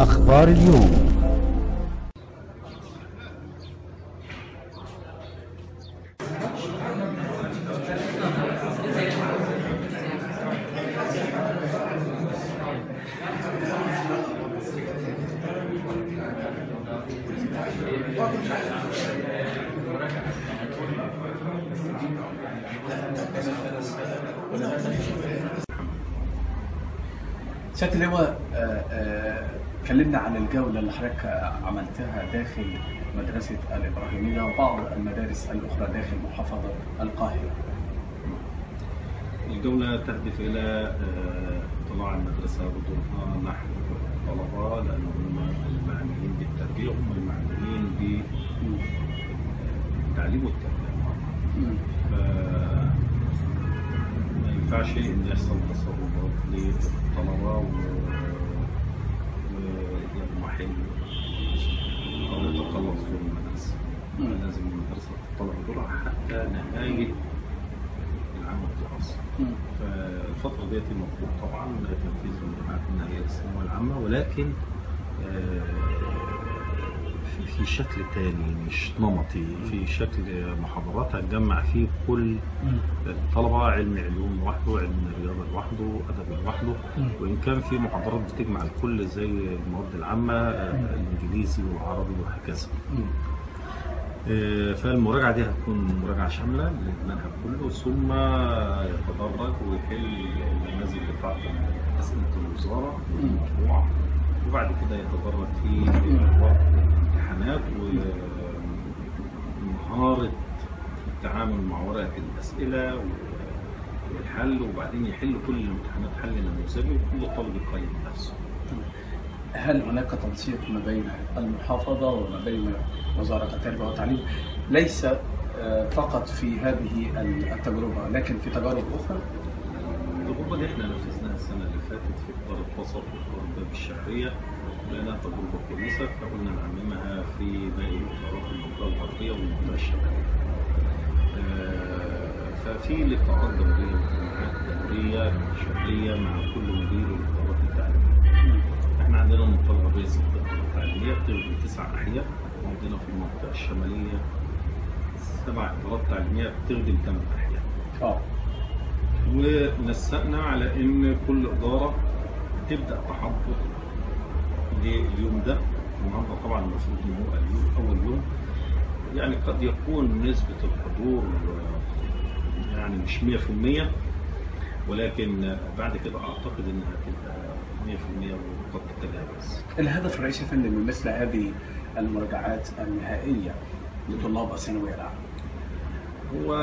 أخبار اليوم. سيادة اللواء آه، آه، كلمنا عن الجولة اللي حضرتك عملتها داخل مدرسة الإبراهيمية وبعض المدارس الأخرى داخل محافظة القاهرة. الجولة تهدف إلى آه، اطلاع المدرسة بدورها نحو الطلبة لأنهم المعنيين بالتربية هم المعنيين بالتعليم والتربية. ف ما ينفعش إن يحصل تصرفات نهاية العام الدراسي. فالفترة ديت المفروض طبعا تنفيذ الجامعات النهائية للثانوية العامة ولكن آه، في- شكل تاني مش نمطي في شكل محاضرات هتجمع فيه كل الطلبة علم علوم لوحده علم رياضة لوحده أدب لوحده وإن كان في محاضرات بتجمع الكل زي المواد العامة آه، الإنجليزي والعربي وهكذا آه، فالمراجعة دي هتكون مراجعة شاملة للمنهج كله ثم يتدرج ويحل النماذج بتاعت أسئلة الوزارة والمشروع وبعد كده يتدرج في الامتحانات ومهارة التعامل مع ورقة الأسئلة والحل وبعدين يحل كل الامتحانات حل نموذجي وكل طالب يقيم نفسه. هل هناك تنسيق ما بين المحافظة وما بين وزارة التربية والتعليم ليس آه، فقط في هذه التجربة لكن في تجارب أخرى؟ التجربة اللي إحنا نفذناها السنة اللي فاتت في إدارة وسط وإدارة باب الشهرية لقيناها تجربة كويسة فقلنا نعممها في باقي إدارات المنطقة الغربية والمنطقة الشمالية. آه، ففي لقاءات دورية واجتماعات دورية شهرية مع كل مدير عندنا ست إدارات تعليمية بتخدم تسع أحياء. وعندنا في المنطقة الشمالية سبع إدارات تعليمية بتخدم ثمان أحياء. آه. ونسقنا على إن كل إدارة تبدأ تحضر لليوم ده. النهارده طبعا المفروض إن هو اليوم أول يوم. يعني قد يكون نسبة الحضور آه، يعني مش 100% ولكن بعد كده أعتقد انها هتبقى 100% وقد تتجاوز الهدف الرئيسي يا فندم من مثل هذه المراجعات النهائية لطلاب الثانوية العامة؟ هو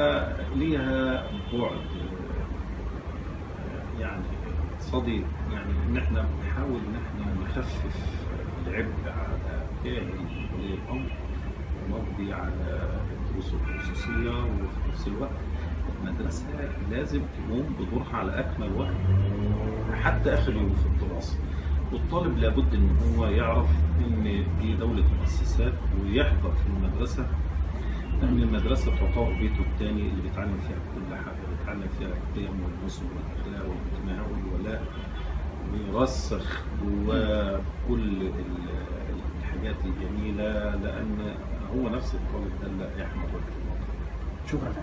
ليها بعد. يعني اقتصادي يعني ان إحنا بنحاول ان إحنا نخفف العبء على كاهل ولي الأمر ونقضي على الدروس الخصوصية وفي نفس الوقت المدرسة لازم تقوم بدورها على أكمل وجه حتى آخر يوم في الدراسة والطالب لابد إن هو يعرف إن دي دولة مؤسسات ويحضر في المدرسة لأن المدرسة تعتبر بيته الثاني اللي بيتعلم فيها كل حاجة، بيتعلم فيها القيم والنصب والأخلاق والانتماء والولاء ويرسخ جواه كل ال- الحاجات الجميلة لأن هو نفس الطالب ده اللي يحمل وجه. شكرا